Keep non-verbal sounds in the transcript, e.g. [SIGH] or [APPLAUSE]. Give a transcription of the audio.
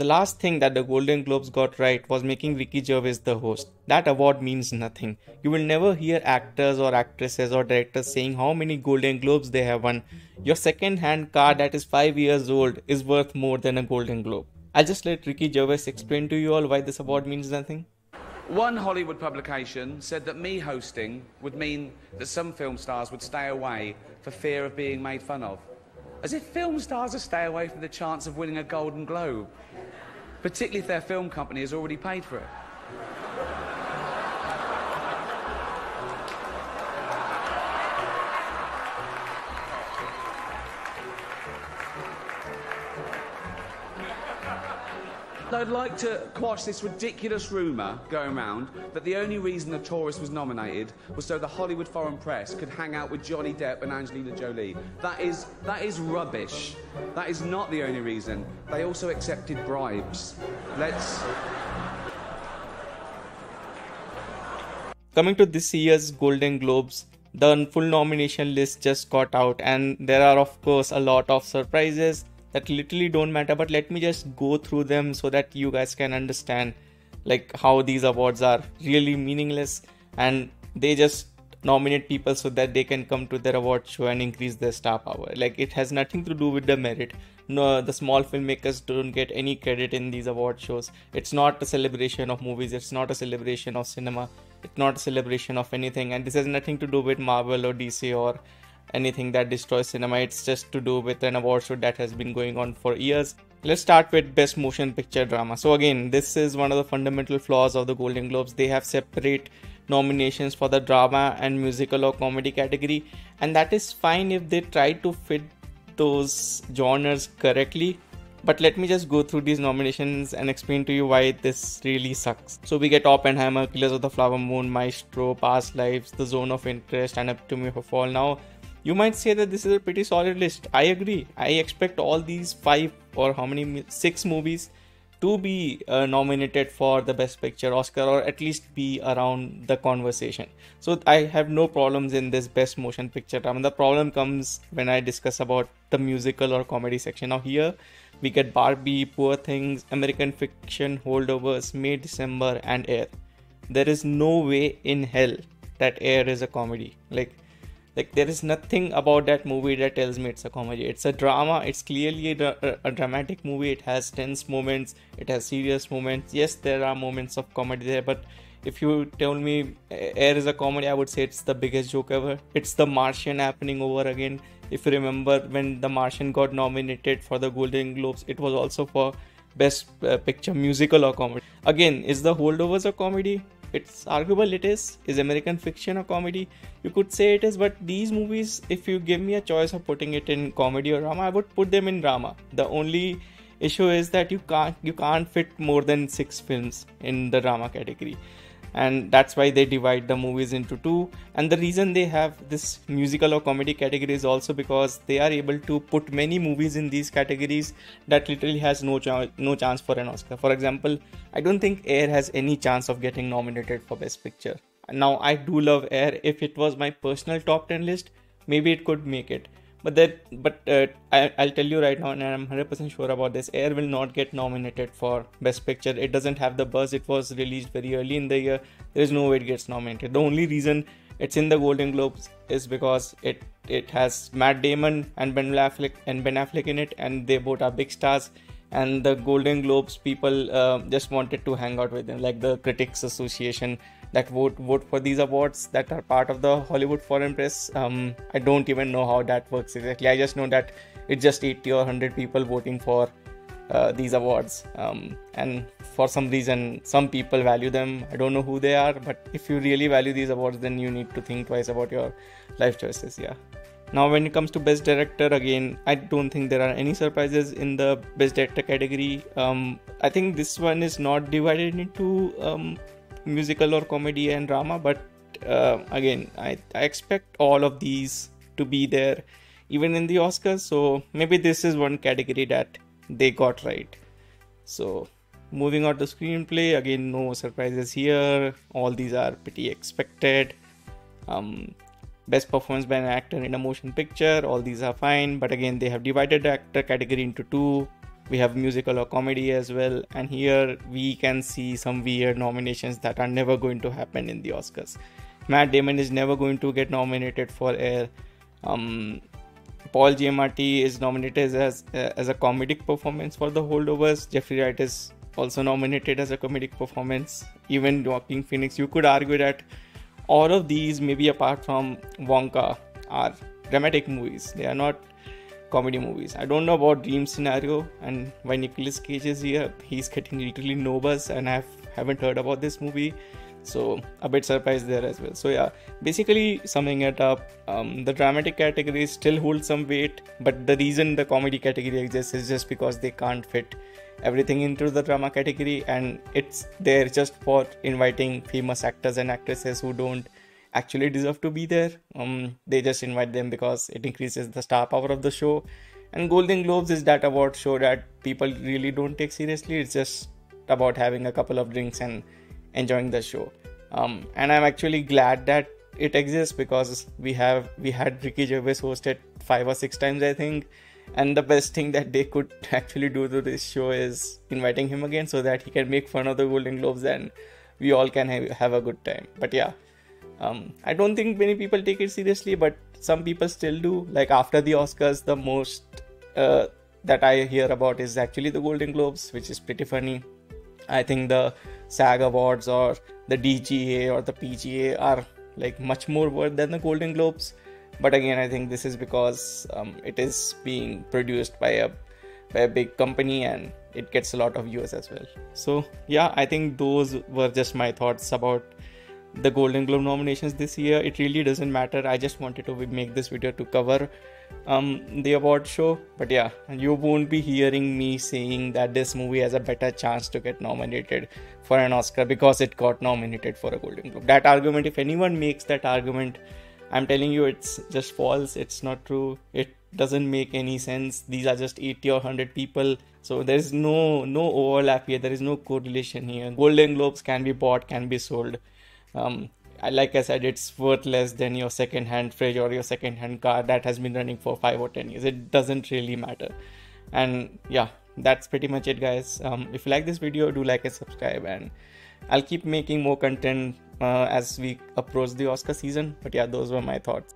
The last thing that the Golden Globes got right was making Ricky Gervais the host. That award means nothing. You will never hear actors or actresses or directors saying how many Golden Globes they have won. Your second hand car that is 5 years old is worth more than a Golden Globe. I'll just let Ricky Gervais explain to you all why this award means nothing. One Hollywood publication said that me hosting would mean that some film stars would stay away for fear of being made fun of. As if film stars would stay away from the chance of winning a Golden Globe, particularly if their film company has already paid for it. I'd like to quash this ridiculous rumour going around that the only reason The Tourist was nominated was so the Hollywood foreign press could hang out with Johnny Depp and Angelina Jolie. That is, that is rubbish. That is not the only reason. They also accepted bribes. Let's. Coming to this year's Golden Globes, the full nomination list just got out, and there are, of course, a lot of surprises that literally don't matter but let me just go through them so that you guys can understand like how these awards are really meaningless. And they just nominate people so that they can come to their award show and increase their star power. Like it has nothing to do with the merit. No the small filmmakers don't get any credit in these award shows. It's not a celebration of movies. It's not a celebration of cinema. It's not a celebration of anything. And this has nothing to do with marvel or dc or anything that destroys cinema. It's just to do with an award show that has been going on for years. Let's start with Best Motion Picture Drama. So, again, this is one of the fundamental flaws of the Golden Globes. They have separate nominations for the drama and musical or comedy category, and that is fine if they try to fit those genres correctly. But let me just go through these nominations and explain to you why this really sucks. So we get Oppenheimer, Killers of the Flower Moon, Maestro, Past Lives, The Zone of Interest, and Anatomy of a Fall. Now, you might say that this is a pretty solid list. I agree. I expect all these five or how many six movies to be uh, nominated for the best picture Oscar or at least be around the conversation. So I have no problems in this best motion picture. I mean, the problem comes when I discuss about the musical or comedy section. Now here we get Barbie, Poor Things, American Fiction, Holdovers, May, December, and Air. There is no way in hell that Air is a comedy. Like like there is nothing about that movie that tells me it's a comedy. It's a drama. It's clearly a, a, dramatic movie. It has tense moments. It has serious moments. Yes there are moments of comedy there but if you tell me air is a comedy i would say it's the biggest joke ever. It's the martian happening over again. If you remember when the martian got nominated for the golden globes it was also for best uh, picture musical or comedy. Again is the holdovers a comedy it's arguable it is. Is american fiction a comedy? You could say it is but these movies if you give me a choice of putting it in comedy or drama i would put them in drama. The only issue is that you can't you can't fit more than six films in the drama category and that's why they divide the movies into two. And the reason they have this musical or comedy category is also because they are able to put many movies in these categories that literally has no no chance for an oscar. For example i don't think air has any chance of getting nominated for best picture. Now i do love air. If it was my personal top 10 list maybe it could make it but that but uh, I, i'll tell you right now and i'm 100% sure about this air will not get nominated for best picture. It doesn't have the buzz it was released very early in the year. There's no way it gets nominated. The only reason it's in the golden globes is because it it has matt damon and ben affleck and ben affleck in it and they both are big stars. And the golden globes people uh, just wanted to hang out with them like the critics association that vote vote for these awards that are part of the Hollywood Foreign Press. Um, I don't even know how that works exactly. I just know that it's just 80 or 100 people voting for uh, these awards, um, and for some reason, some people value them. I don't know who they are, but if you really value these awards, then you need to think twice about your life choices. Yeah. Now, when it comes to Best Director, again, I don't think there are any surprises in the Best Director category. Um, I think this one is not divided into um, musical or comedy and drama but uh, again I, I expect all of these to be there even in the oscars. So maybe this is one category that they got right. So moving on to screenplay again no surprises here. All these are pretty expected. Um, best performance by an actor in a motion picture all these are fine. But again they have divided the actor category into two we have musical or comedy as well and here we can see some weird nominations that are never going to happen in the oscars. Matt damon is never going to get nominated for air. Um, paul giamatti is nominated as as a comedic performance for the holdovers. Jeffrey wright is also nominated as a comedic performance. Even Joaquin Phoenix you could argue that all of these maybe apart from wonka are dramatic movies. They are not comedy movies. I don't know about Dream Scenario and why Nicolas Cage is here. He's getting literally no buzz, and I haven't heard about this movie, so a bit surprised there as well. So yeah, basically summing it up, um, the dramatic category still holds some weight, but the reason the comedy category exists is just because they can't fit everything into the drama category, and it's there just for inviting famous actors and actresses who don't actually deserve to be there. Um, they just invite them because it increases the star power of the show. And Golden Globes is that award show that people really don't take seriously. It's just about having a couple of drinks and enjoying the show. Um, and I'm actually glad that it exists because we have we had Ricky Gervais hosted five or six times I think, and the best thing that they could [LAUGHS] actually do to this show is inviting him again so that he can make fun of the Golden Globes and we all can have, have a good time. But yeah, um, I don't think many people take it seriously, but some people still do. Like after the Oscars, the most uh, that I hear about is actually the Golden Globes, which is pretty funny. I think the SAG Awards or the DGA or the PGA are like much more worth than the Golden Globes. But again, I think this is because um, it is being produced by a by a big company and it gets a lot of viewers as well. So yeah, I think those were just my thoughts about the Golden Globe nominations this year. It really doesn't matter. I just wanted to make this video to cover um, the award show. But yeah, you won't be hearing me saying that this movie has a better chance to get nominated for an Oscar because it got nominated for a Golden Globe. That argument, if anyone makes that argument, I'm telling you, it's just false. It's not true. It doesn't make any sense. These are just 80 or 100 people. So there is no no overlap here. There is no correlation here. Golden Globes can be bought, can be sold um, like I said, it's worth less than your second-hand fridge or your second-hand car that has been running for five or ten years. It doesn't really matter. And yeah, that's pretty much it, guys. Um, if you like this video, do like and subscribe, and I'll keep making more content uh, as we approach the Oscar season. But yeah, those were my thoughts.